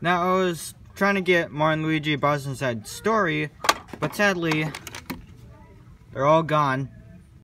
Now, I was trying to get Mario and Luigi Bowser's Inside story, but sadly, they're all gone.